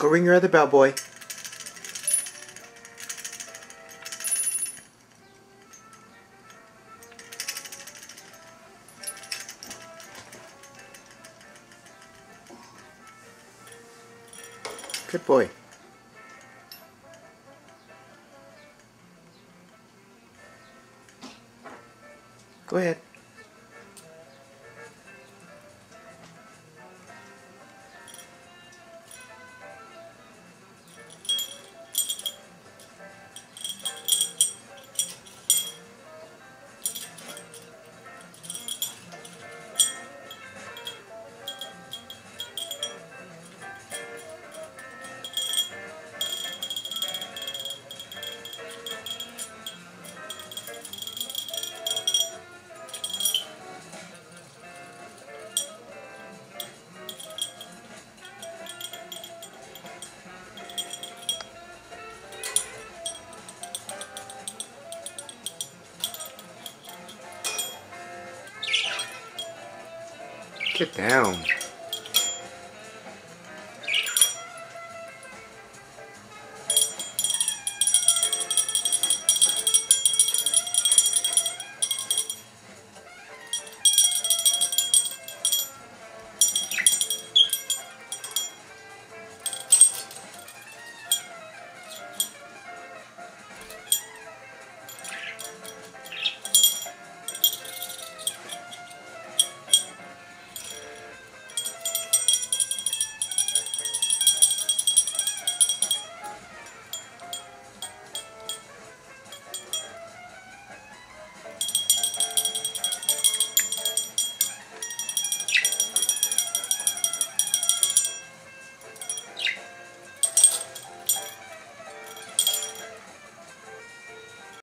Go ring your other bell, boy. Good boy. Go ahead. Get down.